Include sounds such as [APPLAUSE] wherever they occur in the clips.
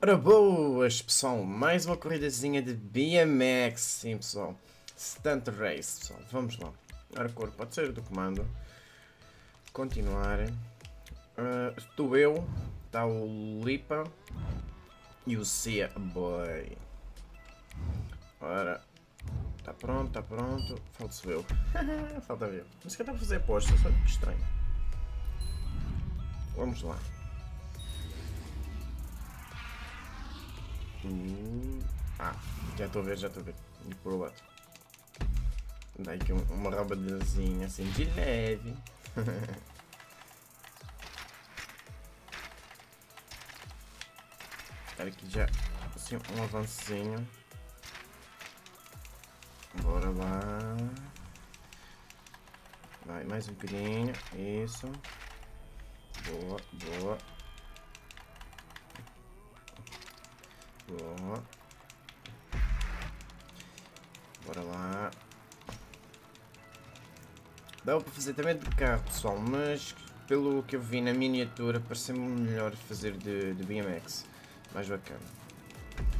Ora boas pessoal, mais uma corridazinha de BMX, sim pessoal, Stunt Race pessoal, vamos lá. Ora cor, pode ser do comando, continuar, uh, estou eu, está o Lipa e o Cia Boy. Ora, está pronto, está pronto, falta-se eu, [LAUGHS] falta ver, mas que dá para fazer aposta, só que estranho. Vamos lá. Uh, ah, já estou a ver, já estou a ver. E por lado. Dá aqui uma roubadazinha assim de leve. [LAUGHS] Dar aqui já assim um avancinho. Bora lá. Vai, mais um bocadinho. Isso. Boa, boa. Boa. Bora lá. Dá para fazer também de carro, pessoal, mas pelo que eu vi na miniatura, parece-me melhor fazer de, de BMX. Mais bacana.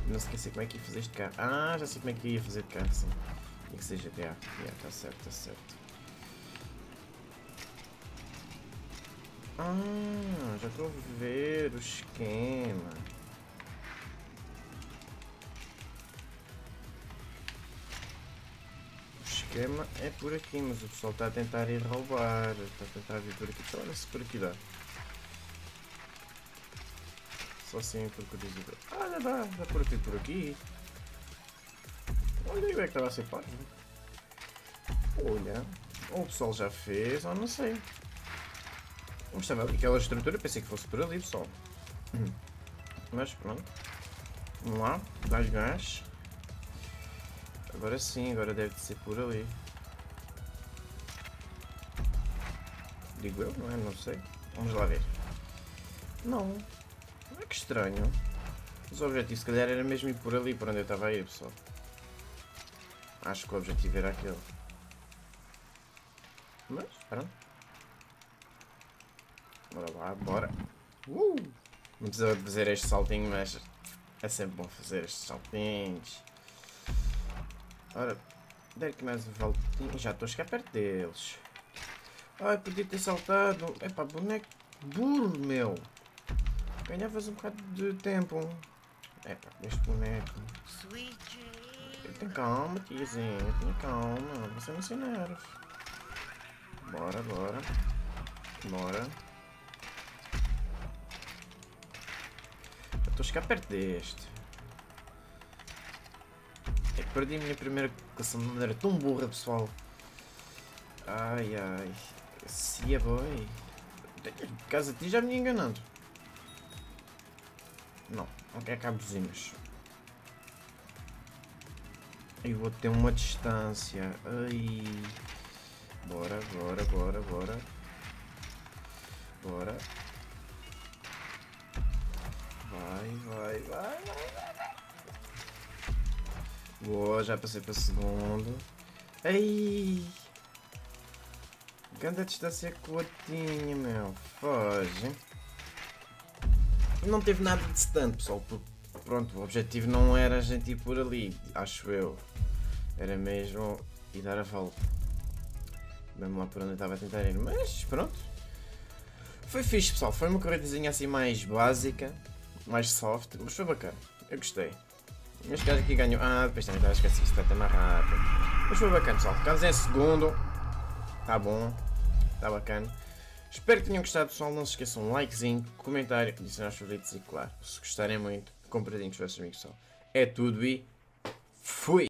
Não se esquecer como é que ia fazer este carro. Ah, já sei como é que ia fazer de carro, sim. E que seja GTA. Yeah, tá certo, tá certo. Ah, já estou a ver o esquema. Esquema é por aqui, mas o pessoal está a tentar ir roubar, está a tentar vir por aqui. Então, olha se por aqui dá. Só assim por curiosidade. Ah, já dá, dá por aqui, por aqui. Onde é que estava a ser parvo? Olha, ou o pessoal já fez, ou não sei. Vamos ali aquela estrutura, pensei que fosse por ali, pessoal. Mas pronto. Vamos lá, dá gás. Agora sim, agora deve ser por ali. Digo eu, não é? Não sei. Vamos lá ver. Não. É que estranho. Os objetivos se calhar era mesmo ir por ali, por onde eu estava aí, pessoal. Acho que o objetivo era aquele. Mas, pronto. Bora lá, bora. Uh! Não precisava de fazer este saltinho, mas é sempre bom fazer estes saltinhos. Ora, der aqui mais um voltinho. Já estou a chegar perto deles. Ai, podia ter saltado. Epá, boneco burro, meu. Ganhavas um bocado de tempo. Epá, este boneco. Tem calma, tiazinha. Tem calma. Você não se nerve. Bora, bora. Bora. Estou a chegar perto deste. Perdi a minha primeira colocação de maneira tão burra, pessoal. Ai, ai. Se é. Por causa de ti já me enganando. Não, não quer cabozinhos. Eu vou ter uma distância. Ai. Bora, bora, bora, bora. Bora. Vai, vai, vai, vai. Boa, já passei para o segundo. Ai! Ganda distância curtinha, meu. Foge. Não teve nada de stand, pessoal. Pronto, o objetivo não era a gente ir por ali, acho eu. Era mesmo ir dar a volta. Mesmo lá por onde eu estava a tentar ir. Mas, pronto. Foi fixe, pessoal. Foi uma corridazinha assim mais básica. Mais soft. Mas foi bacana. Eu gostei. Este gajo aqui ganhou. Ah, depois também estava a esquecer de mais rápido. Mas foi bacana, pessoal. Ficamos em segundo. Está bom. Está bacana. Espero que tenham gostado, pessoal. Não se esqueçam, um likezinho, comentário, adicionar os favoritos e, claro, se gostarem muito, compartilhem com os vossos amigos, pessoal. É tudo e fui!